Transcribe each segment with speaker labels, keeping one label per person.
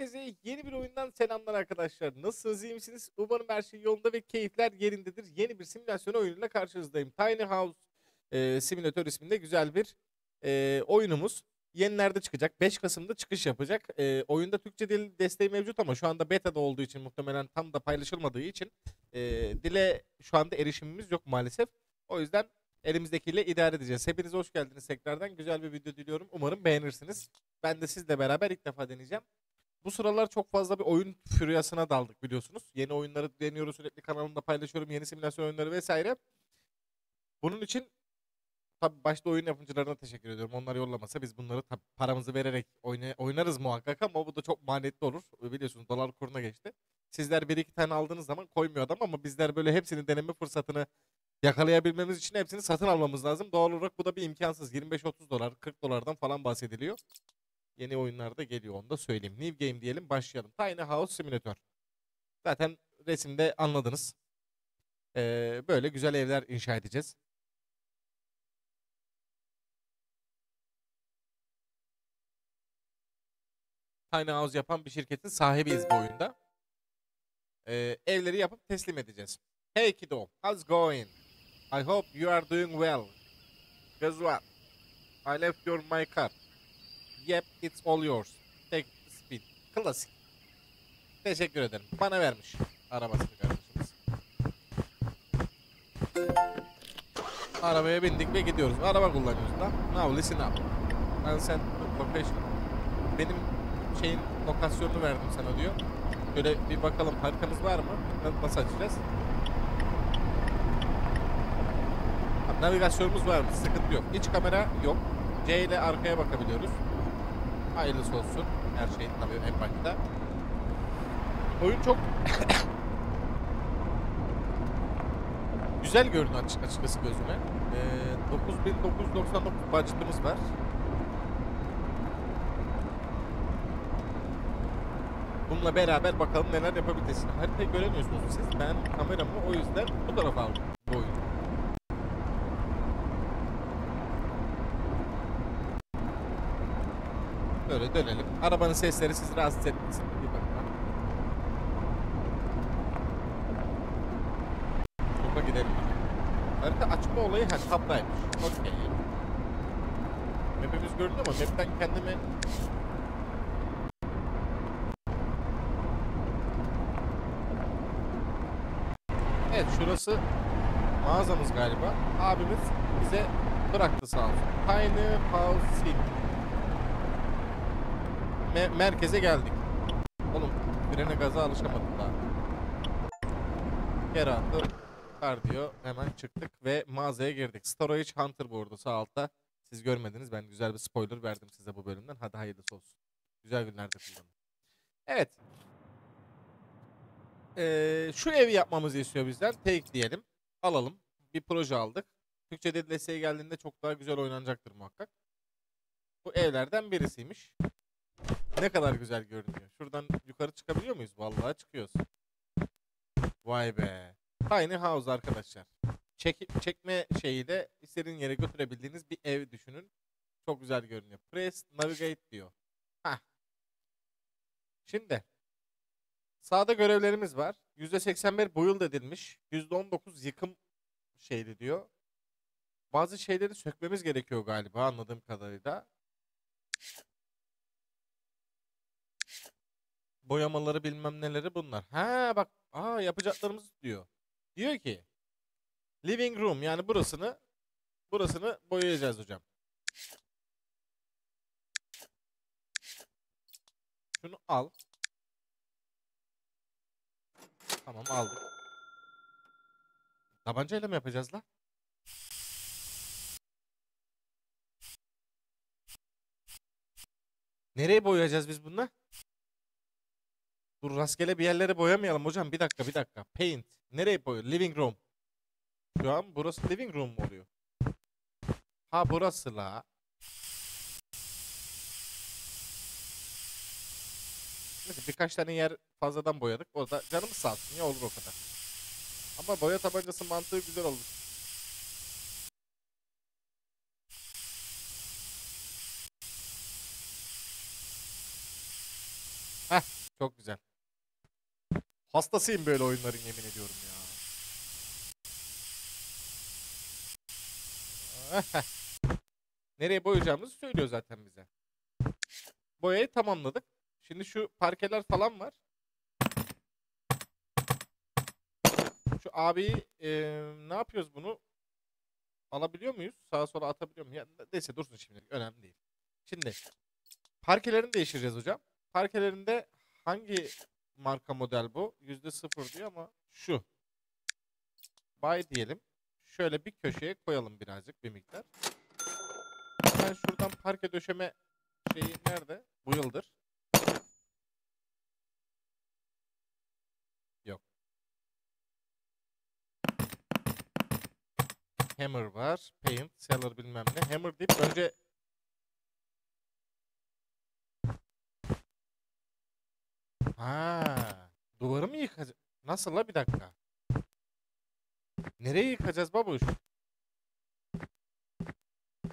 Speaker 1: Herkese yeni bir oyundan selamlar arkadaşlar. Nasılsınız, iyi misiniz? Umarım her şey yolunda ve keyifler yerindedir. Yeni bir simülasyon oyunuyla karşınızdayım. Tiny House e, Simulator isminde güzel bir e, oyunumuz. Yenilerde çıkacak. 5 Kasım'da çıkış yapacak. E, oyunda Türkçe dil desteği mevcut ama şu anda beta'da olduğu için muhtemelen tam da paylaşılmadığı için e, dile şu anda erişimimiz yok maalesef. O yüzden elimizdekiyle idare edeceğiz. Hepinize hoş geldiniz tekrardan. Güzel bir video diliyorum. Umarım beğenirsiniz. Ben de sizle beraber ilk defa deneyeceğim. Bu sıralar çok fazla bir oyun füryasına daldık biliyorsunuz. Yeni oyunları deniyoruz sürekli kanalımda paylaşıyorum. Yeni simülasyon oyunları vesaire. Bunun için tabii başta oyun yapımcılarına teşekkür ediyorum. Onlar yollamasa biz bunları tabii paramızı vererek oyna- oynarız muhakkak ama bu da çok maliyetli olur. Biliyorsunuz dolar kuruna geçti. Sizler bir iki tane aldığınız zaman koymuyor adam ama bizler böyle hepsini deneme fırsatını yakalayabilmemiz için hepsini satın almamız lazım. Doğal olarak bu da bir imkansız. 25-30 dolar, 40 dolardan falan bahsediliyor. Yeni oyunlar da geliyor onu da söyleyeyim. New Game diyelim başlayalım. Tiny House Simulator. Zaten resimde anladınız. Ee, böyle güzel evler inşa edeceğiz. Tiny House yapan bir şirketin sahibiyiz bu oyunda. Ee, evleri yapıp teslim edeceğiz. Hey kiddo, how's going? I hope you are doing well. Guess what? I left your my car. Yep, it's all yours. The speed. Klasik. Teşekkür ederim. Bana vermiş arabasını kardeşimiz. Arabaya bindik ve gidiyoruz. Araba kullanıyoruz da. Now listen up. Ben sen location. Benim şeyin lokasyonunu verdim sana diyor. Şöyle bir bakalım haritamız var mı? Nasıl açacağız? Navigasyonumuz var mı? Sıkıntı yok. İç kamera yok. C ile arkaya bakabiliyoruz. Hayırlısı olsun. Her şeyin tabii en başta. Oyun çok güzel görünüyor açık açıkçası gözüme. Ee, 9999 budget'ımız var. Bununla beraber bakalım neler yapabileceğiz. Haritayı göremiyorsunuz siz. Ben kameramı o yüzden bu tarafa aldım bu oyunu. Böyle dönelim. Arabanın sesleri sizi rahatsız etmesin. Bir bakın. Topa gidelim. Harita açma olayı ha tablaymış. Okey. Map'imiz göründü ama map'ten kendimi Evet şurası mağazamız galiba. Abimiz bize bıraktı sağ olsun. Tiny City. Me- merkeze geldik. Oğlum frene gaza alışamadık daha. Geri attı. Kardiyo hemen çıktık ve mağazaya girdik. Storage Hunter bu arada sağ altta. Siz görmediniz ben güzel bir spoiler verdim size bu bölümden. Hadi hayırlısı olsun. Güzel günlerde kullanın. Evet. Ee, şu evi yapmamızı istiyor bizden. Take diyelim. Alalım. Bir proje aldık. Türkçe desteği geldiğinde çok daha güzel oynanacaktır muhakkak. Bu evlerden birisiymiş. Ne kadar güzel görünüyor. Şuradan yukarı çıkabiliyor muyuz? Vallahi çıkıyoruz. Vay be. Tiny House arkadaşlar. Çek, çekme şeyiyle istediğin yere götürebildiğiniz bir ev düşünün. Çok güzel görünüyor. Press Navigate diyor. Heh. Şimdi sağda görevlerimiz var. %81 build edilmiş. %19 yıkım şeyli diyor. Bazı şeyleri sökmemiz gerekiyor galiba anladığım kadarıyla. Boyamaları bilmem neleri bunlar. Ha bak aa yapacaklarımız diyor. Diyor ki living room yani burasını burasını boyayacağız hocam. Şunu al. Tamam aldık. Tabancayla mı yapacağız lan? Nereye boyayacağız biz bununla? Dur rastgele bir yerlere boyamayalım hocam. Bir dakika bir dakika. Paint. Nereye boyuyor? Living room. Şu an burası living room mu oluyor? Ha burası la. Neyse birkaç tane yer fazladan boyadık. O da canımız sağ olsun ya olur o kadar. Ama boya tabancası mantığı güzel olmuş. Çok güzel. Hastasıyım böyle oyunların yemin ediyorum ya. Nereye boyayacağımızı söylüyor zaten bize. Boyayı tamamladık. Şimdi şu parkeler falan var. Şu abiyi eee, ne yapıyoruz bunu? Alabiliyor muyuz? Sağa sola atabiliyor muyuz? Neyse dursun şimdi. Önemli değil. Şimdi parkelerini değiştireceğiz hocam. Parkelerinde hangi marka model bu? %0 diyor ama şu. Buy diyelim. Şöyle bir köşeye koyalım birazcık bir miktar. Hemen şuradan parke döşeme şeyi nerede? Bu yıldır. Yok. Hammer var. Paint, seller bilmem ne. Hammer deyip önce Ha, duvarı mı yıkacağız? Nasıl la bir dakika. Nereye yıkacağız babuş?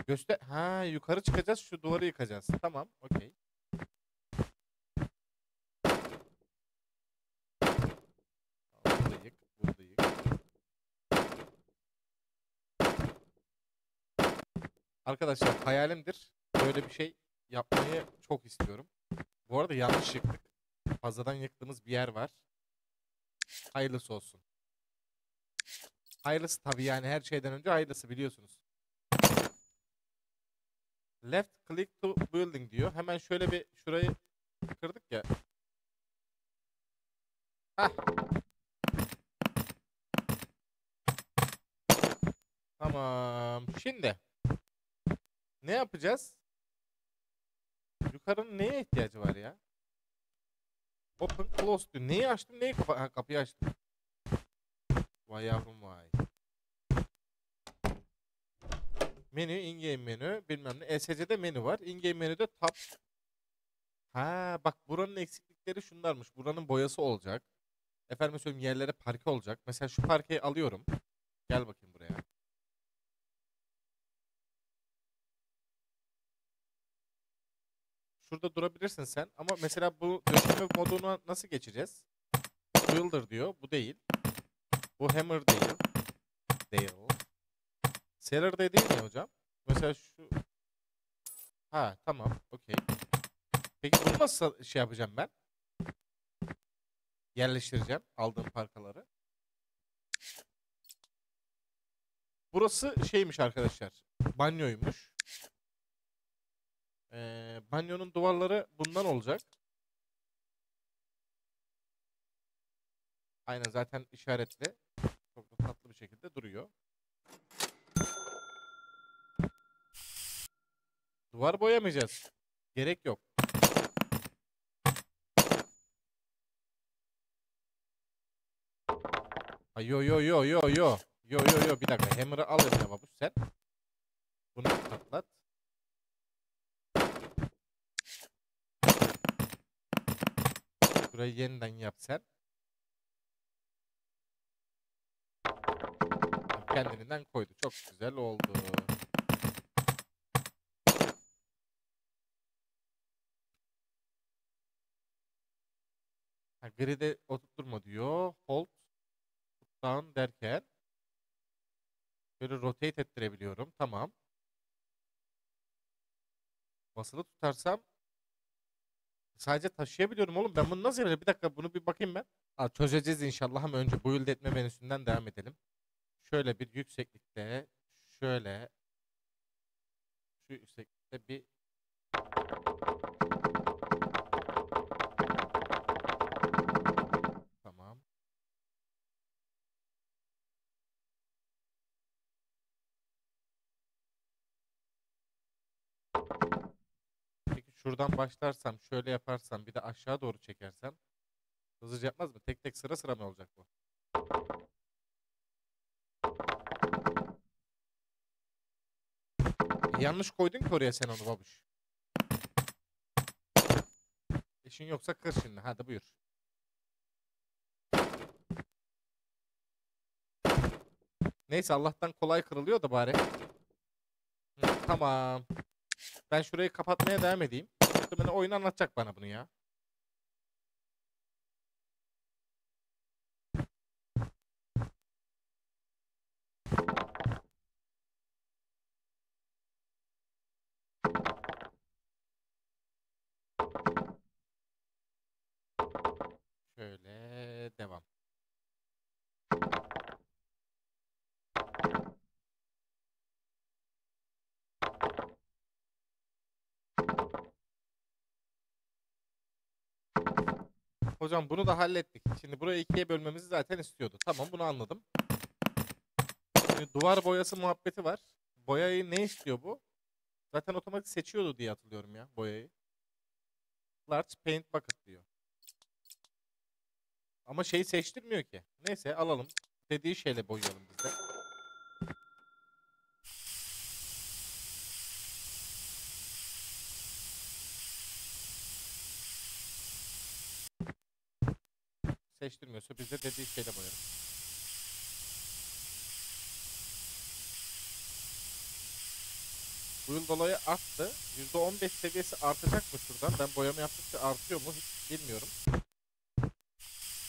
Speaker 1: Göster. Ha, yukarı çıkacağız, şu duvarı yıkacağız. Tamam, okey. Arkadaşlar hayalimdir. Böyle bir şey yapmayı çok istiyorum. Bu arada yanlış yıktık. Fazladan yıktığımız bir yer var. Hayırlısı olsun. Hayırlısı tabii yani her şeyden önce hayırlısı biliyorsunuz. Left click to building diyor. Hemen şöyle bir şurayı kırdık ya. Hah. Tamam. Şimdi ne yapacağız? Yukarının neye ihtiyacı var ya? Open close diyor. Neyi açtım? Neyi kapa ha, kapıyı açtım. Vay yavrum vay. Menü, in-game menü, bilmem ne. ESC'de menü var. In-game menüde tab. Ha bak buranın eksiklikleri şunlarmış. Buranın boyası olacak. Efendim söyleyeyim yerlere parke olacak. Mesela şu parkeyi alıyorum. Gel bakayım buraya. Şurada durabilirsin sen. Ama mesela bu döşeme moduna nasıl geçeceğiz? Builder diyor. Bu değil. Bu hammer değil. Değil. Seller de değil mi hocam? Mesela şu... Ha tamam. Okey. Peki bunu nasıl şey yapacağım ben? Yerleştireceğim aldığım parkaları. Burası şeymiş arkadaşlar. Banyoymuş. Ee, banyonun duvarları bundan olacak. Aynen zaten işaretli. Çok da tatlı bir şekilde duruyor. Duvar boyamayacağız. Gerek yok. Ha, yo yo yo yo yo. Yo yo yo bir dakika. Hammer'ı al eline babuş sen. Bunu patlat. Burayı yeniden yap sen. Kendiliğinden koydu. Çok güzel oldu. Ha, grid'e oturtturma diyor. Hold down derken böyle rotate ettirebiliyorum. Tamam. Basılı tutarsam sadece taşıyabiliyorum oğlum. Ben bunu nasıl yapacağım? Bir dakika bunu bir bakayım ben. Aa, çözeceğiz inşallah ama önce build etme menüsünden devam edelim. Şöyle bir yükseklikte şöyle şu yükseklikte bir şuradan başlarsam, şöyle yaparsam, bir de aşağı doğru çekersem hızlıca yapmaz mı? Tek tek sıra sıra mı olacak bu? Yanlış koydun ki oraya sen onu babuş. İşin yoksa kır şimdi. Hadi buyur. Neyse Allah'tan kolay kırılıyor da bari. Hı, tamam. Ben şurayı kapatmaya devam edeyim. Muhtemelen oyun anlatacak bana bunu ya. Şöyle devam. Hocam bunu da hallettik. Şimdi burayı ikiye bölmemizi zaten istiyordu. Tamam bunu anladım. Şimdi duvar boyası muhabbeti var. Boyayı ne istiyor bu? Zaten otomatik seçiyordu diye hatırlıyorum ya boyayı. Large Paint Bucket diyor. Ama şeyi seçtirmiyor ki. Neyse alalım. Dediği şeyle boyayalım biz de. Seçtirmiyorsa biz de dediği şeyle boyarız. Bu yıl dolayı arttı. %15 seviyesi artacak mı şuradan? Ben boyama yaptıkça artıyor mu hiç bilmiyorum.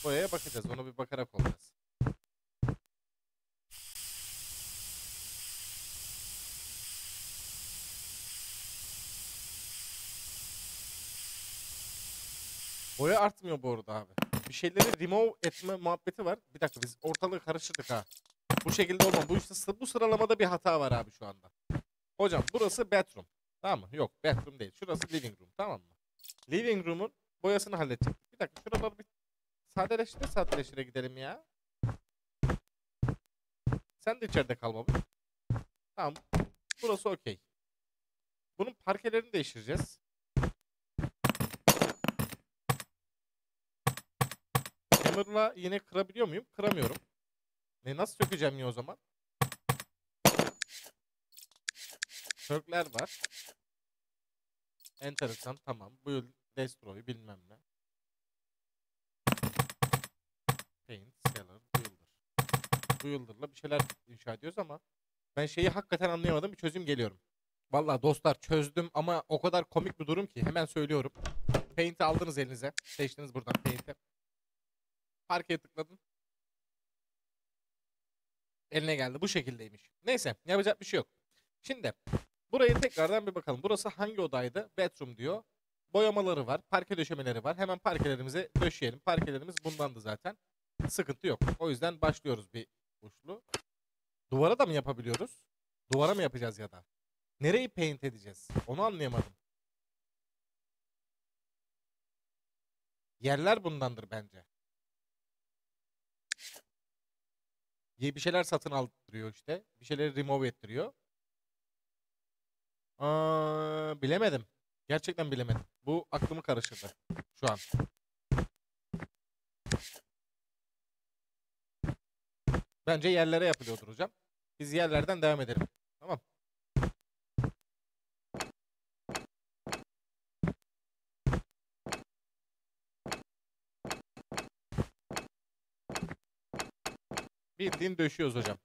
Speaker 1: Boyaya bakacağız. Ona bir bakarak olacağız. Boya artmıyor bu arada abi. Bir şeyleri remove etme muhabbeti var. Bir dakika biz ortalığı karıştırdık ha. Bu şekilde olmam. Bu işte bu sıralamada bir hata var abi şu anda. Hocam burası bedroom. Tamam mı? Yok bedroom değil. Şurası living room. Tamam mı? Living room'un boyasını halledecek. Bir dakika şuraları bir sadeleştire sadeleştire gidelim ya. Sen de içeride kal baba. Tamam. Burası okey. Bunun parkelerini değiştireceğiz. Hammer'la yine kırabiliyor muyum? Kıramıyorum. Ne nasıl sökeceğim ya o zaman? Perkler var. Enteresan tamam. Bu Destroy bilmem ne. Paint, Seller, Builder. Builder'la bir şeyler inşa ediyoruz ama ben şeyi hakikaten anlayamadım. Bir çözüm geliyorum. Vallahi dostlar çözdüm ama o kadar komik bir durum ki hemen söylüyorum. Paint'i aldınız elinize. Seçtiniz buradan Paint'i. Parkeye tıkladın. Eline geldi. Bu şekildeymiş. Neyse yapacak bir şey yok. Şimdi burayı tekrardan bir bakalım. Burası hangi odaydı? Bedroom diyor. Boyamaları var. Parke döşemeleri var. Hemen parkelerimize döşeyelim. Parkelerimiz bundandı zaten. Sıkıntı yok. O yüzden başlıyoruz bir uçlu. Duvara da mı yapabiliyoruz? Duvara mı yapacağız ya da? Nereyi paint edeceğiz? Onu anlayamadım. Yerler bundandır bence. Bir şeyler satın aldırıyor işte. Bir şeyleri remove ettiriyor. Aa, bilemedim. Gerçekten bilemedim. Bu aklımı karıştırdı şu an. Bence yerlere yapılıyordur hocam. Biz yerlerden devam edelim. Tamam. Bildiğin döşüyoruz hocam.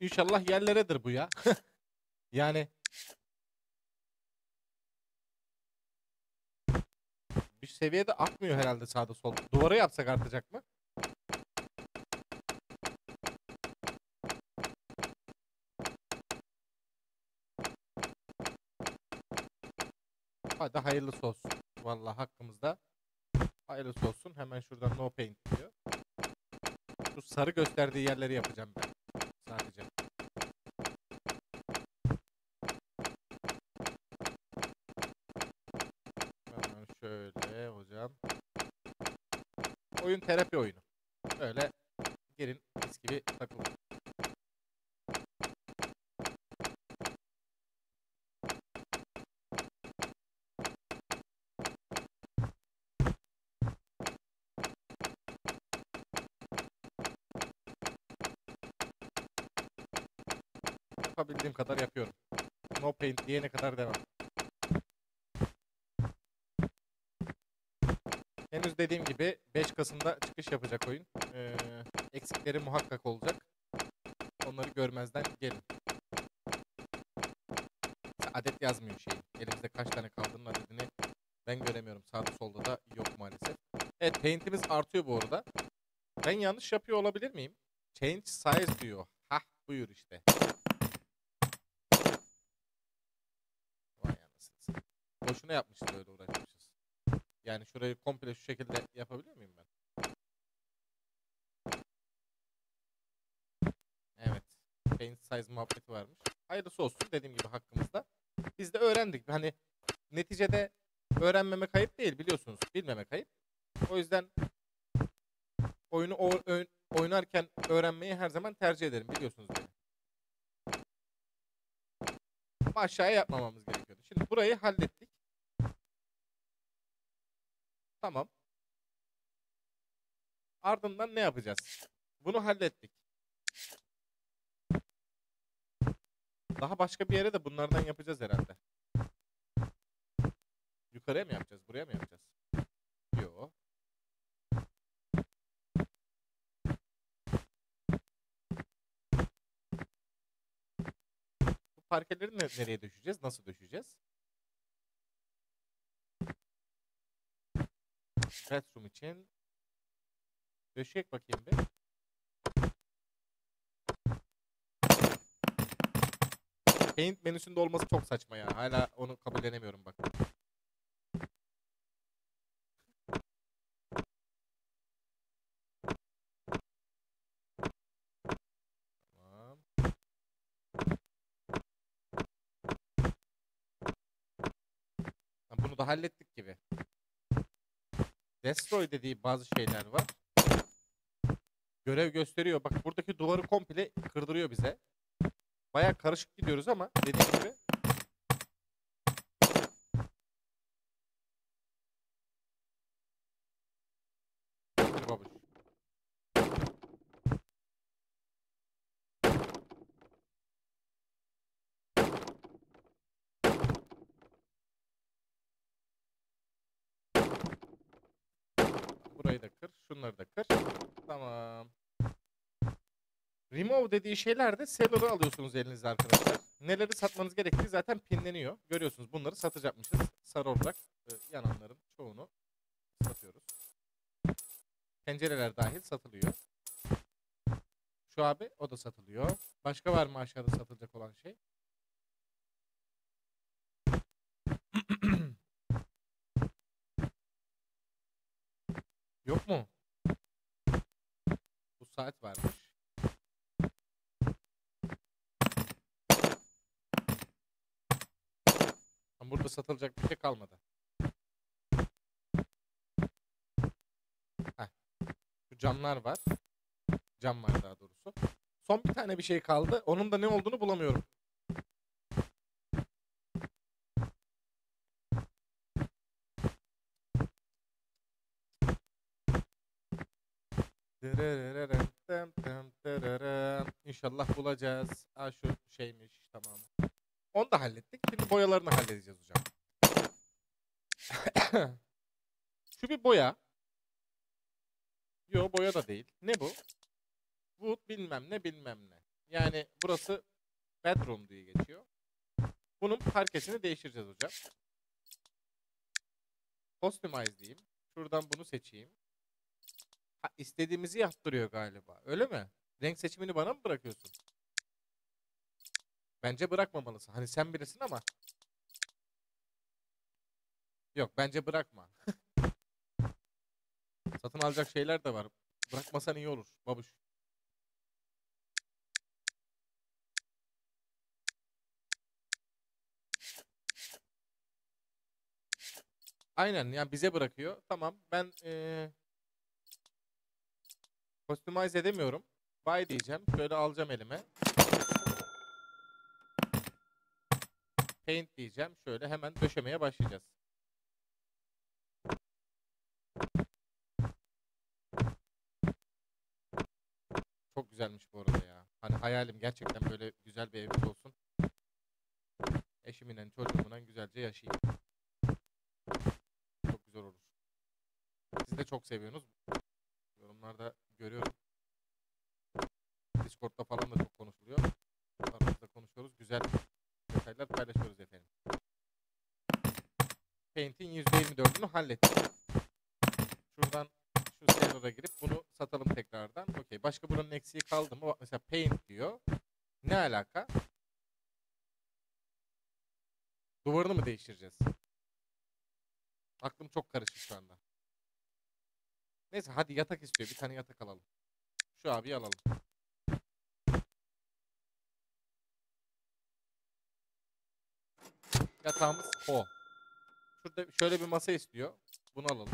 Speaker 1: İnşallah yerleredir bu ya. yani bir seviyede artmıyor herhalde sağda solda. Duvara yapsak artacak mı? Hadi hayırlısı olsun. Vallahi hakkımızda hayırlısı olsun. Hemen şuradan no paint diyor. Şu sarı gösterdiği yerleri yapacağım ben. Sadece. Hemen şöyle hocam. Oyun terapi oyunu. Böyle girin mis gibi takılın. Paint diyene kadar devam. Henüz dediğim gibi 5 Kasım'da çıkış yapacak oyun. Ee, eksikleri muhakkak olacak. Onları görmezden gelin. Adet yazmıyor şey. Elimizde kaç tane kaldığının adedini ben göremiyorum. Sağda solda da yok maalesef. Evet paint'imiz artıyor bu arada. Ben yanlış yapıyor olabilir miyim? Change size diyor. Hah Buyur işte. Boşuna yapmışız öyle uğraşmışız. Yani şurayı komple şu şekilde yapabiliyor muyum ben? Evet. Paint size muhabbeti varmış. Hayırlısı olsun dediğim gibi hakkımızda. Biz de öğrendik. Hani neticede öğrenmeme kayıp değil biliyorsunuz. Bilmeme kayıp. O yüzden oyunu oynarken öğrenmeyi her zaman tercih ederim biliyorsunuz beni. Aşağıya yapmamamız gerekiyordu. Şimdi burayı hallettik. Tamam. Ardından ne yapacağız? Bunu hallettik. Daha başka bir yere de bunlardan yapacağız herhalde. Yukarıya mı yapacağız? Buraya mı yapacağız? Yok. Bu parkeleri ne- nereye düşeceğiz? Nasıl düşeceğiz? Bedroom için döşek bakayım bir. Paint menüsünde olması çok saçma ya. Hala onu kabullenemiyorum bak. Tamam. Ha, Bunu da hallettik gibi. Destroy dediği bazı şeyler var. Görev gösteriyor. Bak buradaki duvarı komple kırdırıyor bize. Baya karışık gidiyoruz ama dediğim gibi Dur babuş. Burayı da kır. Şunları da kır. Tamam. Remove dediği şeyler de seller'ı alıyorsunuz elinize arkadaşlar. Neleri satmanız gerektiği zaten pinleniyor. Görüyorsunuz bunları satacakmışız. Sarı olarak e, yananların çoğunu satıyoruz. Pencereler dahil satılıyor. Şu abi o da satılıyor. Başka var mı aşağıda satılacak olan şey? Yok mu? Bu saat varmış. Ama Burada satılacak bir şey kalmadı. Heh. Şu camlar var. Cam var daha doğrusu. Son bir tane bir şey kaldı. Onun da ne olduğunu bulamıyorum. İnşallah bulacağız. Aa şu şeymiş tamam. Onu da hallettik. Şimdi boyalarını halledeceğiz hocam. Şu bir boya. Yo boya da değil. Ne bu? Wood bilmem ne bilmem ne. Yani burası bedroom diye geçiyor. Bunun parkesini değiştireceğiz hocam. Customize diyeyim. Şuradan bunu seçeyim. Ha, istediğimizi yaptırıyor galiba. Öyle mi? Renk seçimini bana mı bırakıyorsun? Bence bırakmamalısın. Hani sen birisin ama. Yok bence bırakma. Satın alacak şeyler de var. Bırakmasan iyi olur babuş. Aynen yani bize bırakıyor. Tamam ben eee customize edemiyorum. Buy diyeceğim. Şöyle alacağım elime. Paint diyeceğim. Şöyle hemen döşemeye başlayacağız. Çok güzelmiş bu arada ya. Hani hayalim gerçekten böyle güzel bir evimiz olsun. Eşimle çocuğumla güzelce yaşayayım. Çok güzel olur. Siz de çok seviyorsunuz. Yorumlarda görüyorum. Hallettik. Şuradan şu server'a girip bunu satalım tekrardan. Okey. Başka buranın eksiği kaldı mı? Bak Mesela paint diyor. Ne alaka? Duvarını mı değiştireceğiz? Aklım çok karışık şu anda. Neyse hadi yatak istiyor. Bir tane yatak alalım. Şu abi alalım. Yatağımız o. Şurada şöyle bir masa istiyor. Bunu alalım.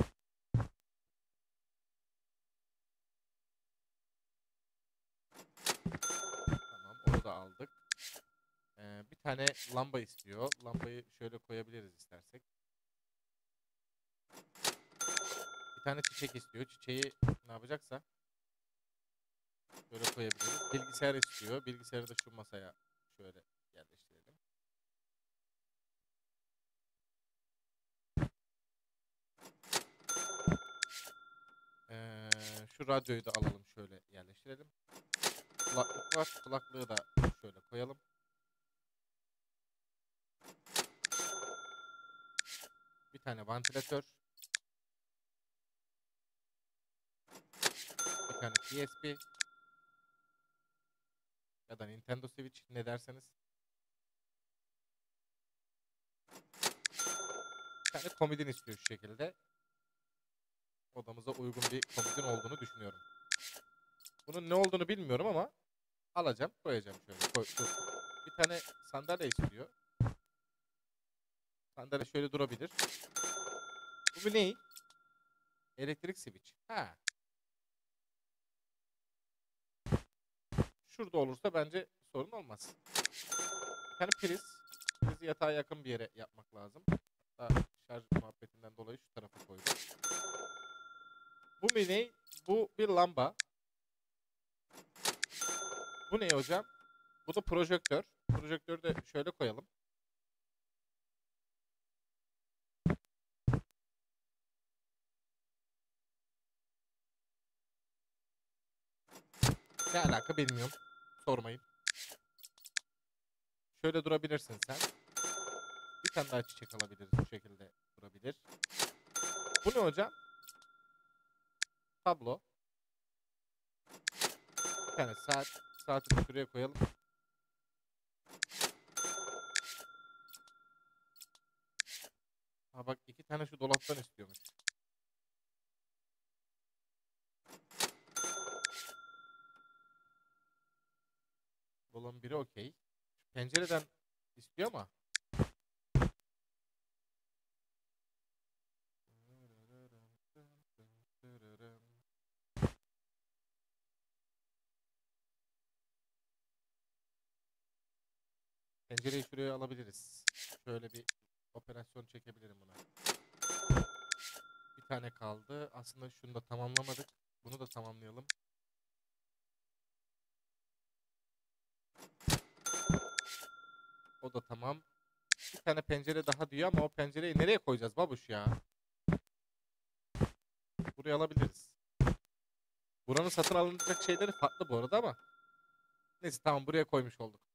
Speaker 1: Tamam onu da aldık. Ee, bir tane lamba istiyor. Lambayı şöyle koyabiliriz istersek. Bir tane çiçek istiyor. Çiçeği ne yapacaksa böyle koyabiliriz. Bilgisayar istiyor. Bilgisayarı da şu masaya şöyle yerleştirelim. Ee, şu radyoyu da alalım şöyle yerleştirelim. Kulaklık var. Kulaklığı da şöyle koyalım. Bir tane vantilatör. Bir tane PSP. Ya da Nintendo Switch ne derseniz. Bir tane komodin istiyor şu şekilde. Odamıza uygun bir komodin olduğunu düşünüyorum. Bunun ne olduğunu bilmiyorum ama alacağım, koyacağım şöyle. Koy, dur. Bir tane sandalye istiyor. Sandalye şöyle durabilir. Bu bir ney? Elektrik switch. Ha. Şurada olursa bence sorun olmaz. Bir tane priz. Prizi yatağa yakın bir yere yapmak lazım. Hatta şarj muhabbetinden dolayı şu tarafa koydum. Bu bir ney? Bu bir lamba. Bu ne hocam? Bu da projektör. Projektörü de şöyle koyalım. Ne alaka bilmiyorum. Sormayın. Şöyle durabilirsin sen. Bir tane daha çiçek alabiliriz bu şekilde durabilir. Bu ne hocam? Tablo. Bir tane saat. Saati de şuraya koyalım. Ha bak iki tane şu dolaptan istiyormuş. Dolabın biri okey. Pencereden istiyor ama. Pencereyi şuraya alabiliriz. Şöyle bir operasyon çekebilirim buna. Bir tane kaldı. Aslında şunu da tamamlamadık. Bunu da tamamlayalım. O da tamam. Bir tane pencere daha diyor ama o pencereyi nereye koyacağız babuş ya? Buraya alabiliriz. Buranın satın alınacak şeyleri farklı bu arada ama. Neyse tamam buraya koymuş olduk.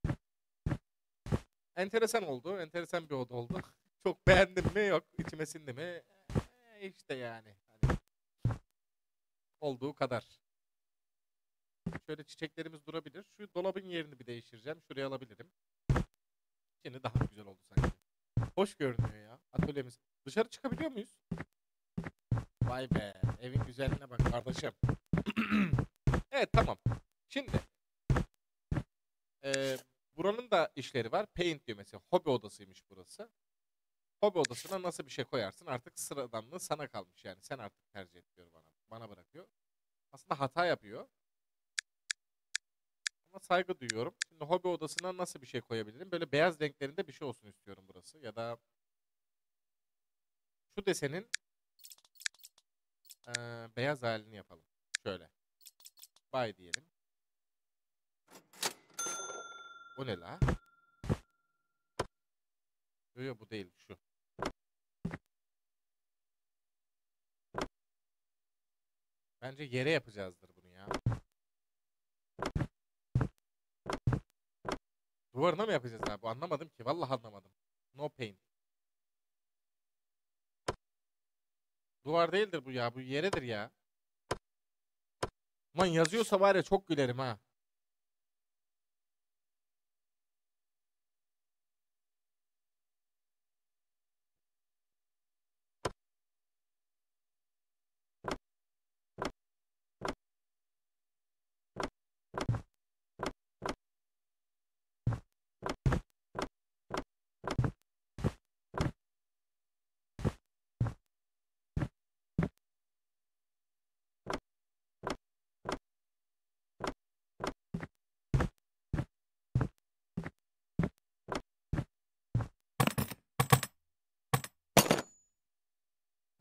Speaker 1: Enteresan oldu. Enteresan bir oda oldu. Çok beğendim mi? Yok. İçime sindi mi? Ee, işte yani. Hani olduğu kadar. Şöyle çiçeklerimiz durabilir. Şu dolabın yerini bir değiştireceğim. Şuraya alabilirim. Şimdi daha güzel oldu sanki. Hoş görünüyor ya atölyemiz. Dışarı çıkabiliyor muyuz? Vay be. Evin güzelliğine bak kardeşim. evet tamam. Şimdi eee buranın da işleri var. Paint diyor mesela. Hobi odasıymış burası. Hobi odasına nasıl bir şey koyarsın artık sıradanlığı sana kalmış yani. Sen artık tercih et diyor bana. Bana bırakıyor. Aslında hata yapıyor. Ama saygı duyuyorum. Şimdi hobi odasına nasıl bir şey koyabilirim? Böyle beyaz renklerinde bir şey olsun istiyorum burası. Ya da şu desenin eee, beyaz halini yapalım. Şöyle. Bay diyelim. O ne la? Yok yok bu değil şu. Bence yere yapacağızdır bunu ya. Duvarına mı yapacağız abi? Anlamadım ki. Vallahi anlamadım. No pain. Duvar değildir bu ya. Bu yeredir ya. Lan yazıyorsa var ya çok gülerim ha.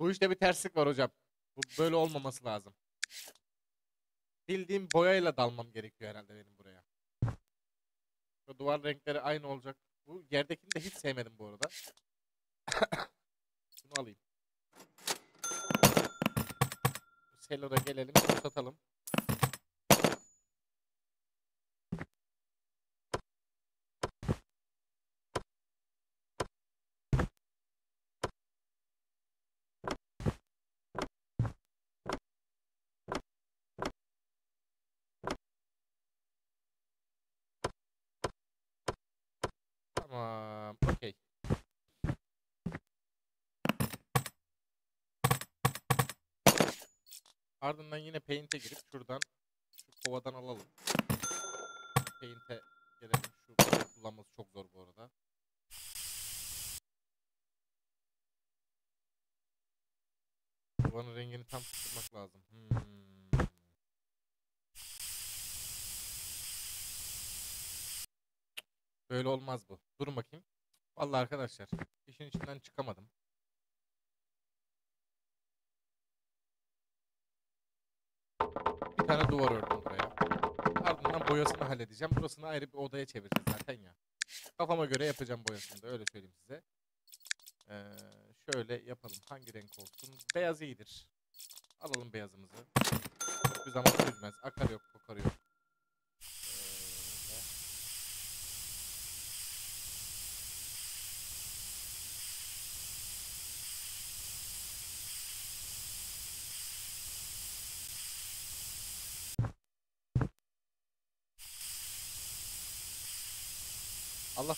Speaker 1: Bu işte bir terslik var hocam. Bu böyle olmaması lazım. Bildiğim boyayla dalmam gerekiyor herhalde benim buraya. Şu duvar renkleri aynı olacak. Bu yerdekini de hiç sevmedim bu arada. Şunu alayım. Sello'da gelelim, satalım. Tamam, okey. Ardından yine Paint'e girip şuradan şu kovadan alalım. Paint'e gelelim. Şu kullanması çok zor bu arada. Kovanın rengini tam tutturmak lazım. Hmm. Böyle olmaz bu. Durun bakayım. Vallahi arkadaşlar işin içinden çıkamadım. Bir tane duvar ördüm buraya. Ardından boyasını halledeceğim. Burasını ayrı bir odaya çevireceğiz zaten ya. Kafama göre yapacağım boyasını da öyle söyleyeyim size. Ee, şöyle yapalım. Hangi renk olsun? Beyaz iyidir. Alalım beyazımızı. Hiçbir zaman süzmez. Akar yok, kokar yok. Şöyle.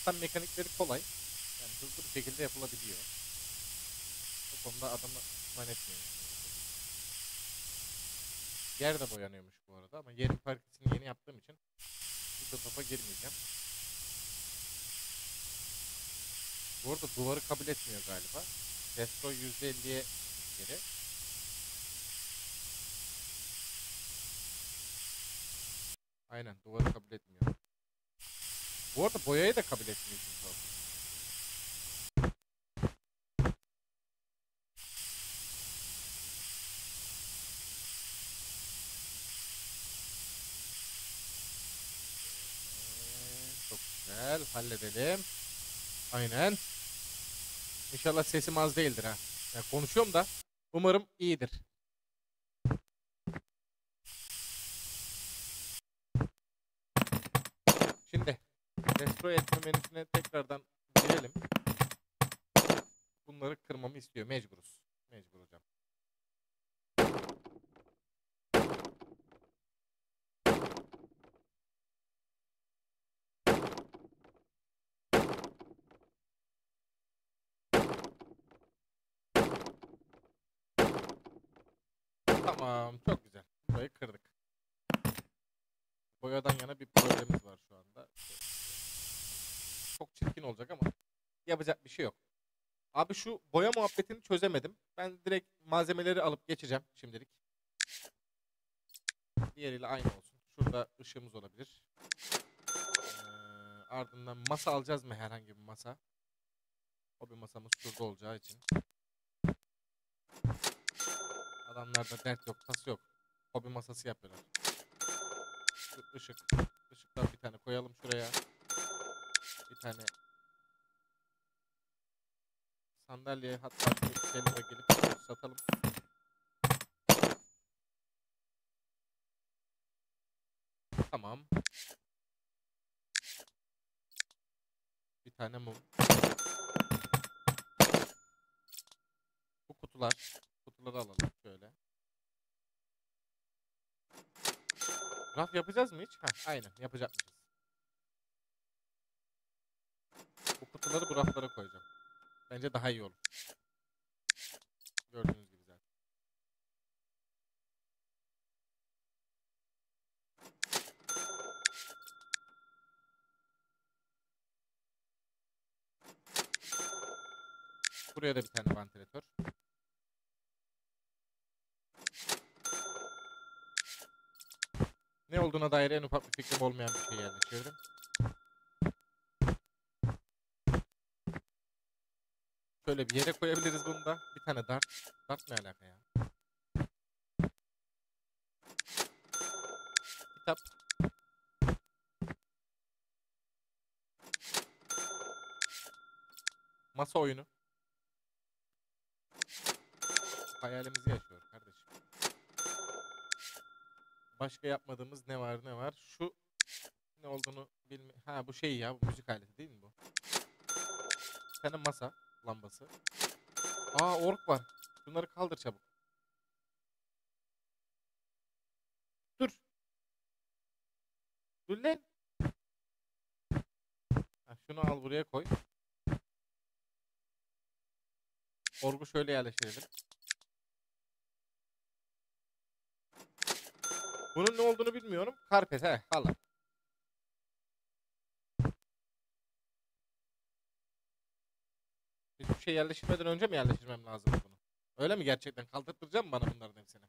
Speaker 1: Allah'tan mekanikleri kolay. Yani hızlı bir şekilde yapılabiliyor. O konuda adamı man etmiyor. Yer de boyanıyormuş bu arada ama yerin parkesini yeni yaptığım için bu topa girmeyeceğim. Bu arada duvarı kabul etmiyor galiba. Destroy %50'ye geri. Aynen duvarı kabul etmiyor. Bu arada boyayı da kabul etmiyor çünkü. Evet, Çok güzel. Halledelim. Aynen. İnşallah sesim az değildir ha. Yani konuşuyorum da umarım iyidir. Şimdi destroy etme menüsüne tekrardan girelim. Bunları kırmamı istiyor. Mecburuz. Mecbur hocam. Tamam. Çok güzel. Burayı kırdık. Boyadan yana bir problemimiz var şu anda. Çok çirkin olacak ama yapacak bir şey yok. Abi şu boya muhabbetini çözemedim. Ben direkt malzemeleri alıp geçeceğim şimdilik. Diğeriyle aynı olsun. Şurada ışığımız olabilir. Ee, ardından masa alacağız mı herhangi bir masa? O bir masamız şurada olacağı için. Adamlarda dert yok, tas yok. Hobi masası yapıyorlar. Şu ışık. Işıktan bir tane koyalım şuraya. Bir tane sandalye hatta şu selime gelip satalım. Tamam. Bir tane mum. Bu kutular. Kutuları alalım şöyle. Raf yapacağız mı hiç? Heh, aynen yapacakmışız. Bu kutuları bu raflara koyacağım. Bence daha iyi olur. Gördüğünüz gibi zaten. Buraya da bir tane vantilatör. Ne olduğuna dair en ufak bir fikrim olmayan bir şey yerleştirdim. Şöyle bir yere koyabiliriz bunu da. Bir tane dart. Dart ne alaka ya? Kitap. Masa oyunu. Hayalimizi yaşıyor kardeşim. Başka yapmadığımız ne var ne var? Şu ne olduğunu bilmi... Ha bu şey ya bu müzik aleti değil mi bu? Bir tane masa lambası. Aa ork var. Bunları kaldır çabuk. Dur. Dur lan. Ha, şunu al buraya koy. Orgu şöyle yerleştirelim. Bunun ne olduğunu bilmiyorum. Karpet he halı. Hiçbir şey yerleştirmeden önce mi yerleştirmem lazım bunu? Öyle mi gerçekten? Kaldırtacağım mı bana bunların hepsini?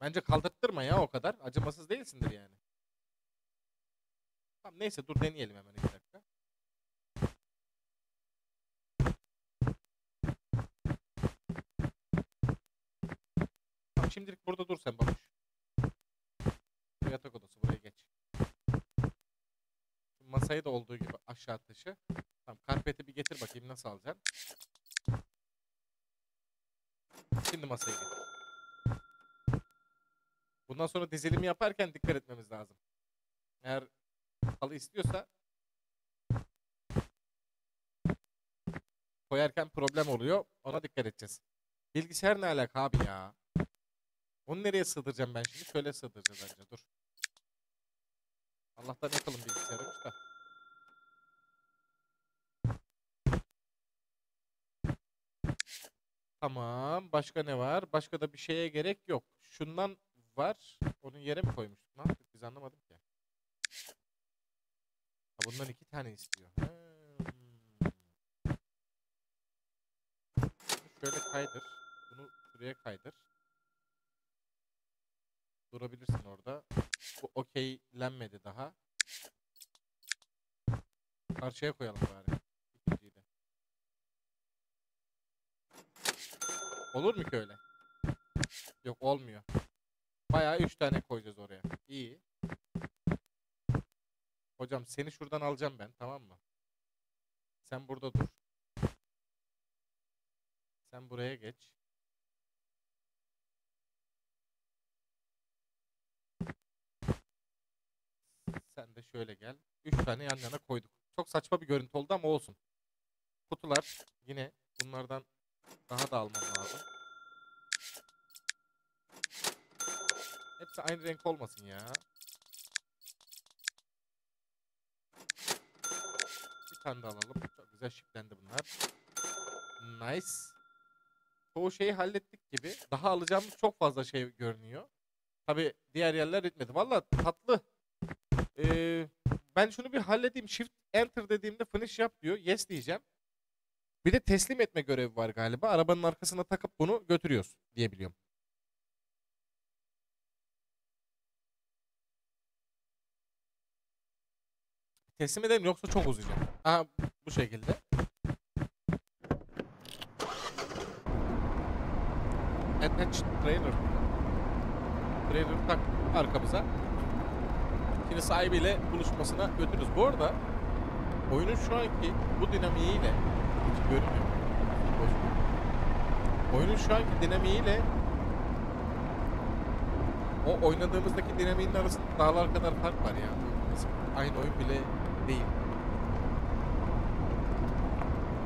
Speaker 1: Bence kaldırttırma ya o kadar. Acımasız değilsindir yani. Tamam neyse dur deneyelim hemen iki dakika. Tamam şimdilik burada dur sen babuş. Bu yatak odası buraya masayı da olduğu gibi aşağı taşı. Tamam karpeti bir getir bakayım nasıl alacaksın. Şimdi masayı getir. Bundan sonra dizilimi yaparken dikkat etmemiz lazım. Eğer halı istiyorsa koyarken problem oluyor. Ona dikkat edeceğiz. Bilgisayar ne alaka abi ya? Onu nereye sığdıracağım ben şimdi? Şöyle sığdıracağız bence. Dur. Allah'tan yakalım bilgisayarmış da. Tamam. Başka ne var? Başka da bir şeye gerek yok. Şundan var. Onun yere mi koymuştuk? Ne yaptık? Biz anlamadım ki. Ha, bundan iki tane istiyor. Bunu şöyle kaydır. Bunu şuraya kaydır. Durabilirsin orada. Bu okeylenmedi daha. Karşıya koyalım bari. İkinciyi de. Olur mu ki öyle? Yok olmuyor. Bayağı 3 tane koyacağız oraya. İyi. Hocam seni şuradan alacağım ben tamam mı? Sen burada dur. Sen buraya geç. Sen de şöyle gel. 3 tane yan yana koyduk. Çok saçma bir görüntü oldu ama olsun. Kutular yine bunlardan daha da almam lazım. Hepsi aynı renk olmasın ya. Bir tane de alalım. Çok güzel şiplendi bunlar. Nice. Çoğu şeyi hallettik gibi. Daha alacağımız çok fazla şey görünüyor. Tabi diğer yerler bitmedi. Valla tatlı. Ee, ben şunu bir halledeyim. Shift Enter dediğimde finish yap diyor. Yes diyeceğim. Bir de teslim etme görevi var galiba. Arabanın arkasına takıp bunu götürüyoruz diye biliyorum. Teslim edelim yoksa çok uzayacak. Aha bu şekilde. Attach trailer. Trailer tak arkamıza. Şimdi sahibiyle buluşmasına götürürüz. Bu arada oyunun şu anki bu dinamiğiyle hiç görünmüyor. Oyunun şu anki dinamiğiyle o oynadığımızdaki dinamiğin arasında dağlar kadar fark var ya. Aynı oyun bile değil.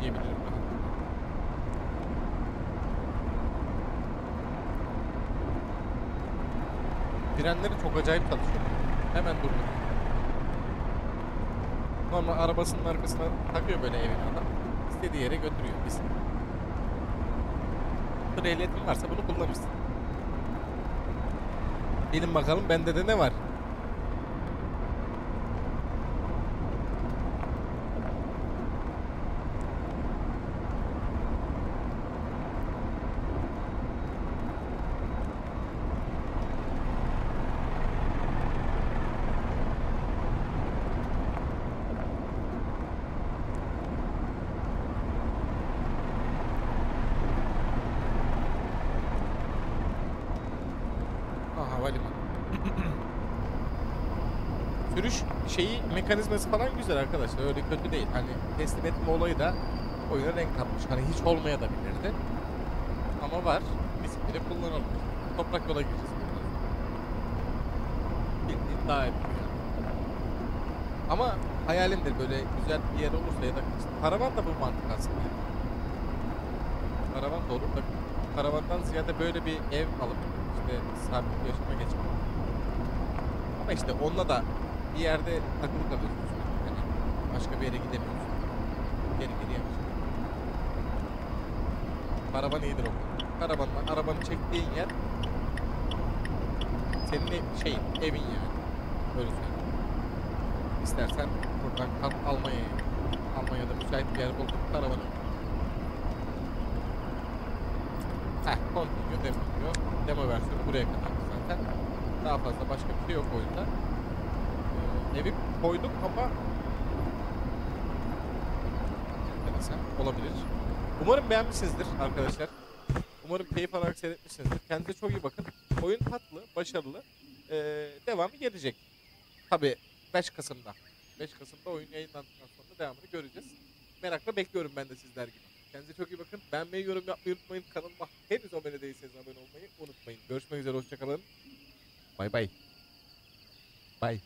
Speaker 1: Diyebilirim ben. Frenleri çok acayip çalışıyor. Hemen durdu. Normal arabasının arkasına takıyor böyle evine adam. İstediği yere götürüyor. Biz. Bu ehliyetin varsa bunu kullanırsın. Bilin bakalım bende de ne var? Mekanizması falan güzel arkadaşlar. Öyle kötü değil. Hani teslim etme olayı da oyuna renk katmış. Hani hiç olmaya da bilirdi. Ama var. Bisikleti kullanalım. Toprak yola gireceğiz. Bildiğin daha iyi. Ama hayalimdir böyle güzel bir yer olursa ya da karavan da bu mantık aslında. Karavan da olur da karavandan ziyade böyle bir ev alıp işte sabit bir yaşama geçmek. Ama işte onunla da bir yerde takılı kalıyorsun. sürekli. Yani başka bir yere gidemiyorsun. Geri yapıyorsun. Karavan iyidir o. Karavanla arabanı çektiğin yer senin ev- şeyin, evin yani. Öyle söyleyeyim. İstersen buradan kalk Almanya'ya. Almanya'da müsait bir yer bulduk karavanı. Heh, continue demo diyor. Demo versiyonu buraya kadar zaten. Daha fazla başka bir şey yok oyunda. Ee, evi koyduk ama enteresan olabilir. Umarım beğenmişsinizdir arkadaşlar. Umarım keyif alarak seyretmişsinizdir. Kendinize çok iyi bakın. Oyun tatlı, başarılı. Ee, devamı gelecek. Tabii 5 Kasım'da. 5 Kasım'da oyun yayınlandıktan sonra devamını göreceğiz. Merakla bekliyorum ben de sizler gibi. Kendinize çok iyi bakın. Beğenmeyi, yorum yapmayı unutmayın. Kanalıma henüz abone değilseniz abone olmayı unutmayın. Görüşmek üzere, hoşçakalın. Bay bay. Bay.